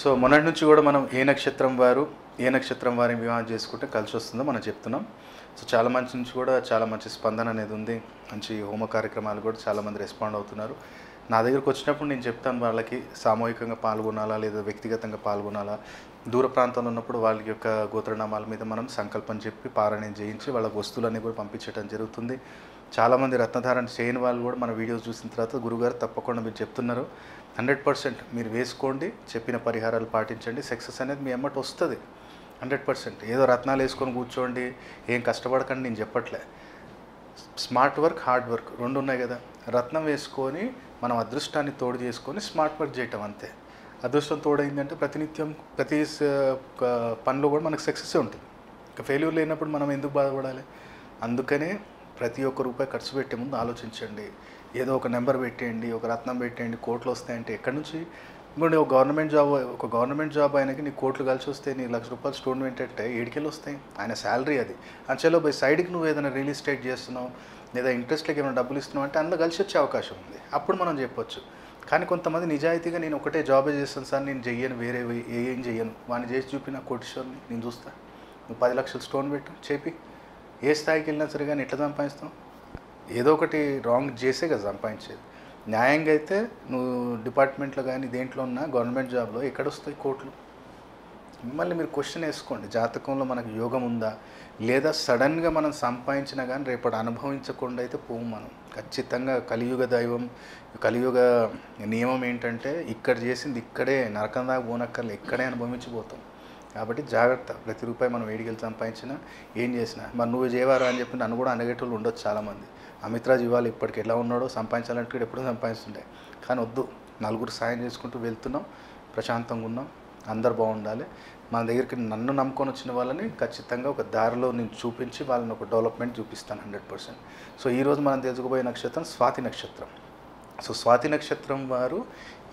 So మొన్నటి నుంచి కూడా మనం ఏ నక్షత్రం వారు ఏ నక్షత్రం వారిని వివాహం చేసుకుంటే కలిసి వస్తుందో మనం చెప్తున్నాం. సో చాలా మంచి నుంచి కూడా చాలా మంచి స్పందన అనేది ఉంది. మంచి హోమ కార్యక్రమాలు కూడా చాలామంది రెస్పాండ్ అవుతున్నారు. నా దగ్గరకు వచ్చినప్పుడు నేను చెప్తాను వాళ్ళకి సామూహికంగా పాల్గొనాలా లేదా వ్యక్తిగతంగా పాల్గొనాలా? దూర ప్రాంతంలో ఉన్నప్పుడు వాళ్ళ యొక్క గోత్రనామాల మీద మనం సంకల్పం చెప్పి పారాయణం చేయించి వాళ్ళ వస్తువులన్నీ కూడా పంపించడం జరుగుతుంది. చాలామంది రత్నధారణ చేయని వాళ్ళు కూడా మన వీడియోస్ చూసిన తర్వాత గురుగారు తప్పకుండా మీరు చెప్తున్నారు. హండ్రెడ్ పర్సెంట్ మీరు వేసుకోండి చెప్పిన పరిహారాలు పాటించండి సక్సెస్ అనేది మీ అమ్మటి వస్తుంది. Hundred percent. ఏదో రత్నాలు వేసుకొని కూర్చోండి ఏం కష్టపడకండి నేను చెప్పట్లే. స్మార్ట్ వర్క్ హార్డ్ వర్క్ రెండు ఉన్నాయి కదా. రత్నం వేసుకొని మనం అదృష్టాన్ని తోడు చేసుకొని స్మార్ట్ వర్క్ చేయటం అంతే. అదృష్టం తోడైందంటే ప్రతినిత్యం ప్రతి పనిలో కూడా మనకు సక్సెస్ ఉంటుంది. ఇంకా ఫెయిల్యూర్ లేనప్పుడు మనం ఎందుకు బాధపడాలి? అందుకనే ప్రతి ఒక్క రూపాయి ఖర్చు పెట్టే ముందు ఆలోచించండి. ఏదో ఒక నెంబర్ పెట్టేయండి ఒక రత్నం పెట్టేయండి కోట్లు వస్తాయంటే ఎక్కడి నుంచి? ఇప్పుడు ఒక గవర్నమెంట్ జాబ్ ఒక గవర్నమెంట్ జాబ్ ఆయనకి నీ కోట్లు కలిసి వస్తే నీ లక్ష రూపాయలు స్టోన్ అంటే ఏడికెళ్ళి వస్తాయి. ఆయన శాలరీ అది. అంచెలో బై సైడ్కి నువ్వు ఏదైనా రియల్ ఎస్టేట్ చేస్తున్నావు లేదా ఇంట్రెస్ట్లకి ఏమైనా డబ్బులు ఇస్తున్నావు అంటే అందులో కలిసి వచ్చే అవకాశం ఉంది. అప్పుడు మనం చెప్పొచ్చు. కానీ కొంతమంది నిజాయితీగా నేను ఒకటే జాబే చేస్తాను సార్ నేను చెయ్యను వేరే ఏం చెయ్యను. వాడిని చేసి చూపిన కోటీశ్వరుని నేను చూస్తా. నువ్వు పది లక్షలు స్టోన్ పెట్టు చేపి. ఏ స్థాయికి వెళ్ళినా సరే కానీ ఎట్లా సంపాదిస్తాం? ఏదో ఒకటి రాంగ్ చేసే కదా సంపాదించేది. న్యాయంగా అయితే నువ్వు డిపార్ట్మెంట్లో కానీ దేంట్లో ఉన్నా గవర్నమెంట్ జాబ్లో ఎక్కడొస్తాయి కోట్లు? మిమ్మల్ని మీరు క్వశ్చన్ వేసుకోండి. జాతకంలో మనకు యోగం ఉందా? లేదా సడన్గా మనం సంపాదించినా కానీ రేపటి అనుభవించకుండా అయితే పోము మనం. ఖచ్చితంగా కలియుగ దైవం కలియుగ నియమం ఏంటంటే ఇక్కడ చేసింది ఇక్కడే నరకం దాకా పోనక్కర్లే ఇక్కడే అనుభవించిపోతాం. కాబట్టి జాగ్రత్త. ప్రతి రూపాయి మనం వేడికెళ్ళి సంపాదించినా ఏం చేసినా. మరి నువ్వు చేయవారు అని చెప్పి నన్ను కూడా అనగేటోళ్ళు ఉండొచ్చు చాలామంది. అమిత్రాజ్ ఇవాళ ఇప్పటికి ఎలా ఉన్నాడో సంపాదించాలంటే ఎప్పుడూ సంపాదిస్తుండే. కానీ వద్దు. నలుగురు సాయం చేసుకుంటూ వెళ్తున్నాం. ప్రశాంతంగా ఉన్నాం. అందరు బాగుండాలి. మన దగ్గరికి నన్ను నమ్ముకొని వచ్చిన వాళ్ళని ఖచ్చితంగా ఒక దారిలో నేను చూపించి వాళ్ళని ఒక డెవలప్మెంట్ చూపిస్తాను హండ్రెడ్ పర్సెంట్. సో ఈరోజు మనం తెలుసుకుపోయే నక్షత్రం స్వాతి నక్షత్రం. సో స్వాతి నక్షత్రం వారు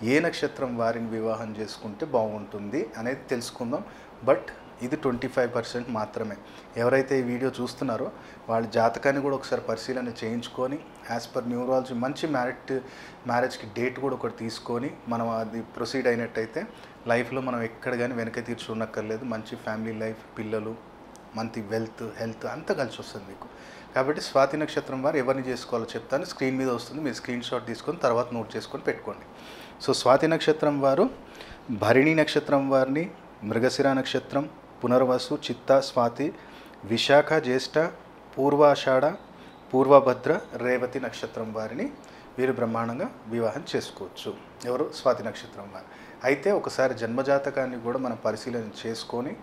ఏ నక్షత్రం వారిని వివాహం చేసుకుంటే బాగుంటుంది అనేది తెలుసుకుందాం. బట్ ఇది ట్వంటీ ఫైవ్ పర్సెంట్ మాత్రమే. ఎవరైతే ఈ వీడియో చూస్తున్నారో వాళ్ళ జాతకాన్ని కూడా ఒకసారి పరిశీలన చేయించుకొని యాజ్ పర్ న్యూరాలజీ మంచి మ్యారెట్ మ్యారేజ్కి డేట్ కూడా ఒకటి తీసుకొని మనం అది ప్రొసీడ్ అయినట్టయితే లైఫ్లో మనం ఎక్కడ కానీ వెనక తీర్చుకున్నక్కర్లేదు మంచి ఫ్యామిలీ లైఫ్ పిల్లలు మంచి వెల్త్ హెల్త్ అంతా కలిసి వస్తుంది మీకు. కాబట్టి స్వాతి నక్షత్రం వారు ఎవరిని చేసుకోవాలో చెప్తాను. స్క్రీన్ మీద వస్తుంది. మీరు స్క్రీన్ షాట్ తీసుకొని తర్వాత నోట్ చేసుకొని పెట్టుకోండి. సో స్వాతి నక్షత్రం వారు భరిణి నక్షత్రం వారిని మృగశిర నక్షత్రం పునర్వసు చిత్త స్వాతి విశాఖ జ్యేష్ఠ పూర్వాషాఢ పూర్వభద్ర రేవతి నక్షత్రం వారిని వీరు బ్రహ్మాండంగా వివాహం చేసుకోవచ్చు. ఎవరు? స్వాతి నక్షత్రం వారు. అయితే ఒకసారి జన్మజాతకాన్ని కూడా మనం పరిశీలన చేసుకొని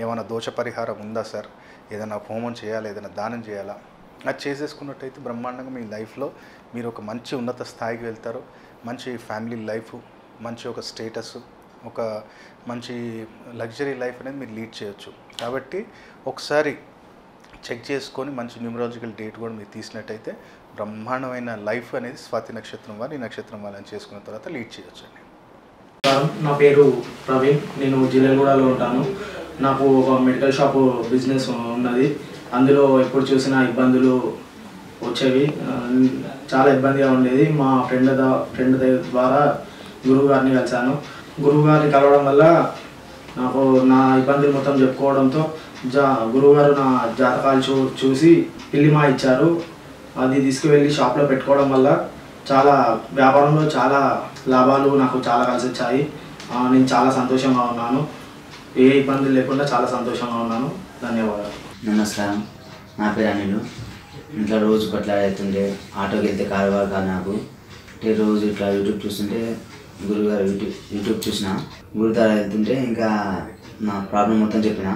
ఏమైనా దోష పరిహారం ఉందా సార్? ఏదైనా హోమం చేయాలా? ఏదైనా దానం చేయాలా? అది చేసేసుకున్నట్టయితే బ్రహ్మాండంగా మీ లైఫ్లో మీరు ఒక మంచి ఉన్నత స్థాయికి వెళ్తారు. మంచి ఫ్యామిలీ లైఫ్ మంచి ఒక స్టేటస్ ఒక మంచి లగ్జరీ లైఫ్ అనేది మీరు లీడ్ చేయొచ్చు. కాబట్టి ఒకసారి చెక్ చేసుకొని మంచి న్యూమరాలజికల్ డేట్ కూడా మీరు తీసినట్టయితే బ్రహ్మాండమైన లైఫ్ అనేది స్వాతి నక్షత్రం వారు ఈ నక్షత్రం వాళ్ళని చేసుకున్న తర్వాత లీడ్ చేయొచ్చు అండి. నా పేరు ప్రవీణ్. నేను జిల్లెగూడలో ఉంటాను. నాకు ఒక మెడికల్ షాప్ బిజినెస్ ఉన్నది. అందులో ఎప్పుడు చూసినా ఇబ్బందులు వచ్చేవి. చాలా ఇబ్బందిగా ఉండేది. మా ఫ్రెండ్ ఫ్రెండ్ దగ్గర ద్వారా గురువు గారిని కలిశాను. గురువుగారిని కలవడం వల్ల నాకు నా ఇబ్బందులు మొత్తం చెప్పుకోవడంతో జా గురువుగారు నా జాతకాలు చూ చూసి పిల్లిమా ఇచ్చారు. అది తీసుకువెళ్ళి షాప్లో పెట్టుకోవడం వల్ల చాలా వ్యాపారంలో చాలా లాభాలు నాకు చాలా కలిసి వచ్చాయి. నేను చాలా సంతోషంగా ఉన్నాను. ఏ ఇబ్బందులు లేకుండా చాలా సంతోషంగా ఉన్నాను. ధన్యవాదాలు. నమస్కారం. నా పేరు అనిలు. ఇంట్లో రోజు పట్ల అవుతుండే ఆటోకి వెళ్తే కారు నాకు. అంటే రోజు ఇట్లా యూట్యూబ్ చూస్తుంటే గురుగారు యూట్యూబ్ యూట్యూబ్ చూసిన. గురుగారు వెళ్తుంటే ఇంకా నా ప్రాబ్లం మొత్తం చెప్పిన.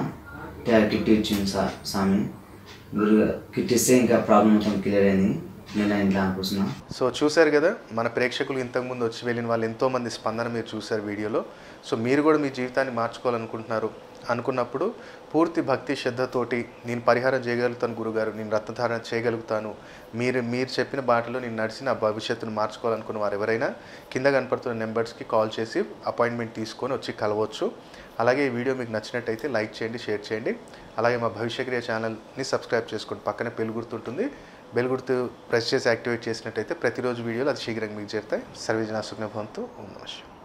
కిట్ ఇచ్చింది సా స్వామి గురుగారు కిట్ ఇస్తే ఇంకా ప్రాబ్లం మొత్తం క్లియర్ అయింది. నేను ఇంట్లో కూర్చున్నా సో చూశారు కదా మన ప్రేక్షకులు ఇంతకుముందు వచ్చి వెళ్ళిన వాళ్ళు ఎంతోమంది స్పందన మీరు చూశారు వీడియోలో. సో మీరు కూడా మీ జీవితాన్ని మార్చుకోవాలనుకుంటున్నారు. అనుకున్నప్పుడు పూర్తి భక్తి శ్రద్ధతోటి నేను పరిహారం చేయగలుగుతాను గురుగారు నేను రత్నధారణ చేయగలుగుతాను. మీరు మీరు చెప్పిన బాటలో నేను నడిచి నా భవిష్యత్తును మార్చుకోవాలనుకున్న వారు ఎవరైనా కింద కనపడుతున్న నెంబర్స్కి కాల్ చేసి అపాయింట్మెంట్ తీసుకొని వచ్చి కలవచ్చు. అలాగే ఈ వీడియో మీకు నచ్చినట్టయితే లైక్ చేయండి షేర్ చేయండి. అలాగే మా భవిష్యక్రియ ఛానల్ని సబ్స్క్రైబ్ చేసుకోండి. పక్కనే బెల్ గుర్తుంటుంది బెల్ గుర్తు ప్రెస్ చేసి యాక్టివేట్ చేసినట్టయితే ప్రతిరోజు వీడియోలు అది శీఘ్రంగా మీకు చేరుతాయి. సర్వేజనా సుజ్ఞభవంతో ఓం నమస్కారం